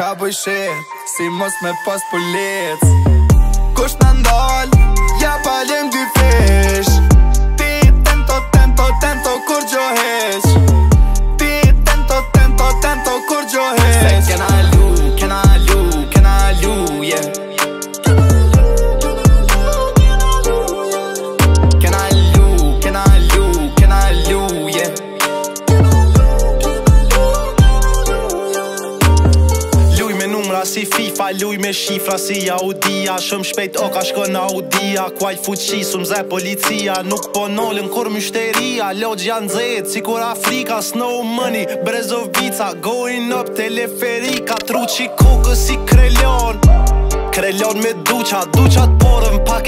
ka bëjshet Si mos me pas për lec Kusht në ndal Ja palim dy shifra si FIFA Luj me shifra si Audia Shumë shpejt o ka shkën Audia Kuaj fuqi su policia Nuk po nolën kur mështeria Lodz janë zetë si kur Afrika Snow money, Brezovica Going up teleferika Truqi kukës si krelion Krelion me duqa Duqat porën pas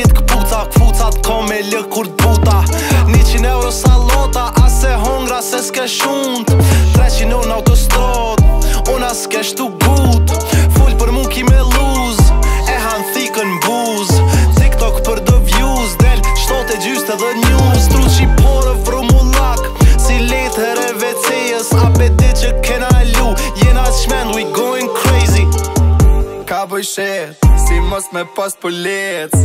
Ape di që kena e lu Jena të we going crazy Ka boj shet Si mos me post për lec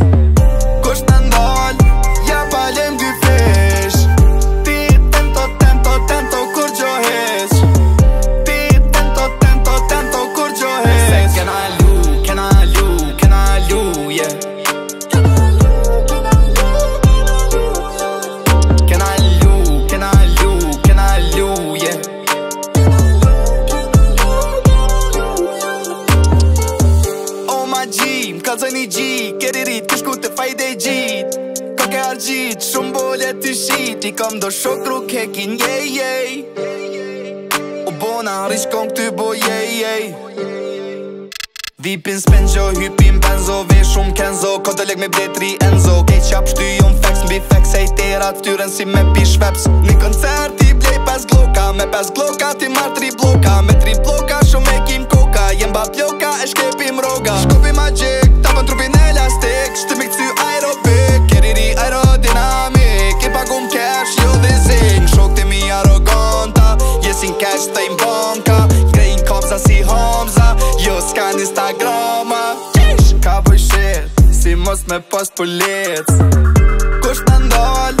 Kusht në ndoll Ja palem dy fet zë një gjit Keri rrit, këshku të fajde gjit Koke gjit, shumë bolet të shit I kom do shokru kekin, yej, yeah, yej yeah. U bona rishkon këty bo, yej, yeah, yej yeah. Vipin spenjo, hypin benzo Ve shumë kenzo, kote leg me bletri enzo Ke qap shty jon fax, mbi fax E i tera të tyren si me pi shveps Një koncert i blej pas gloka Me pas gloka ti marr tri bloka Me tri bloka shumë e kim koka Jem ba pjoka e shkepim roga Shkupim a gjerë Kipa trupin elastik Shtë mikë cy aerobik Kiriri aerodinamik Kipa gum cash ju dhe zing Shok të mi arroganta Jesin cash të im banka grejnë kopza si homza Jo s'ka në instagrama Kish! Ka vëj shet Si mos me pas pëllet Kusht në ndal